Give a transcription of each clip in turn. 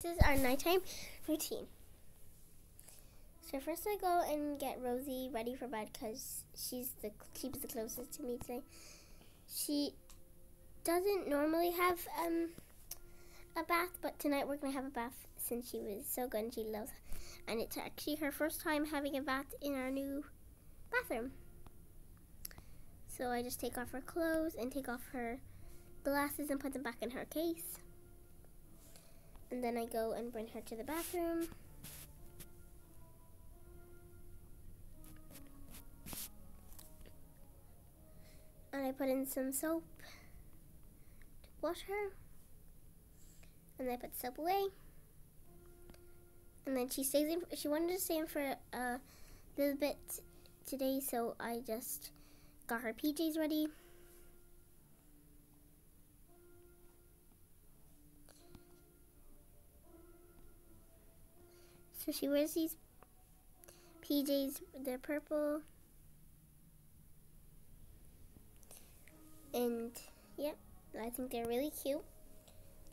This is our nighttime routine. So first I go and get Rosie ready for bed because she's the she's the closest to me today. She doesn't normally have um, a bath, but tonight we're gonna have a bath since she was so good and she loves it. And it's actually her first time having a bath in our new bathroom. So I just take off her clothes and take off her glasses and put them back in her case. And then I go and bring her to the bathroom. And I put in some soap to wash her. And I put soap away. And then she stays in, she wanted to stay in for a little bit today, so I just got her PJs ready. So she wears these PJs, they're purple. And yeah, I think they're really cute.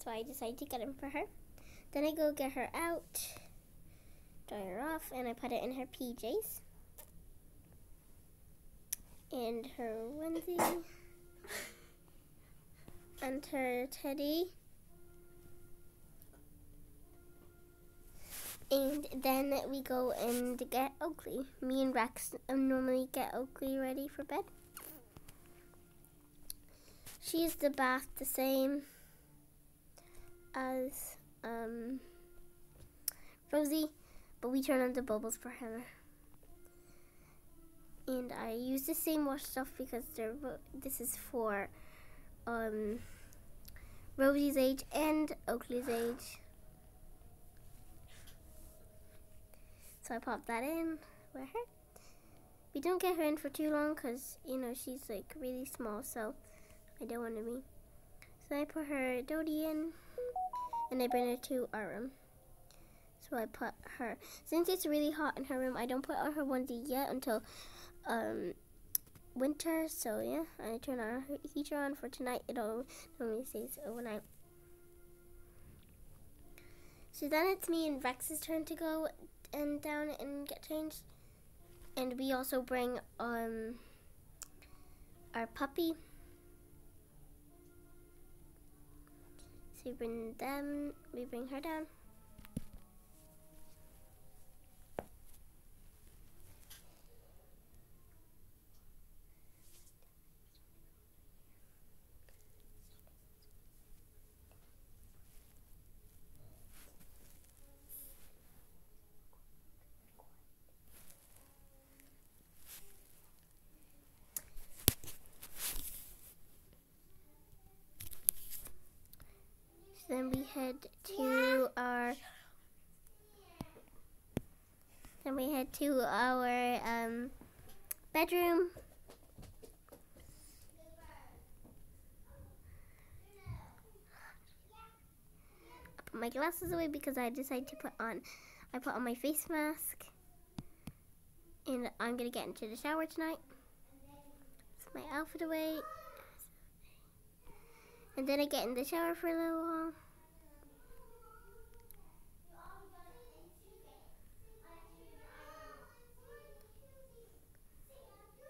So I decided to get them for her. Then I go get her out, dry her off, and I put it in her PJs. And her onesie. And her teddy. And then we go and get Oakley. Me and Rex normally get Oakley ready for bed. She is the bath the same as um, Rosie, but we turn on the bubbles for her. And I use the same wash stuff because this is for um, Rosie's age and Oakley's age. So I pop that in with her. We don't get her in for too long because, you know, she's like really small, so I don't want to be. So I put her Dodie in and I bring her to our room. So I put her, since it's really hot in her room, I don't put on her onesie yet until um, winter. So yeah, I turn our heater on for tonight. It'll normally stays overnight. So then it's me and Rex's turn to go and down and get changed. And we also bring um our puppy. So we bring them, we bring her down. Then we head to our then we head to our um, bedroom. I put my glasses away because I decided to put on I put on my face mask and I'm gonna get into the shower tonight. Put my outfit away. And then I get in the shower for a little while.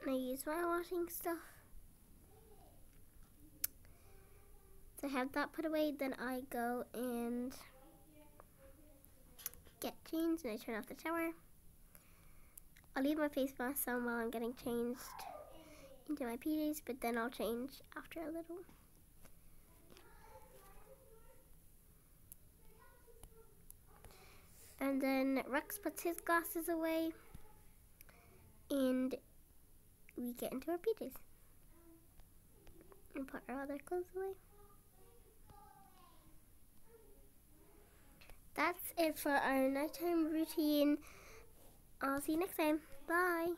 I use my washing stuff. So I have that put away, then I go and get changed and I turn off the shower. I'll leave my face mask on while I'm getting changed into my PJs, but then I'll change after a little. And then Rex puts his glasses away and we get into our PJs and put our other clothes away. That's it for our nighttime routine. I'll see you next time. Bye.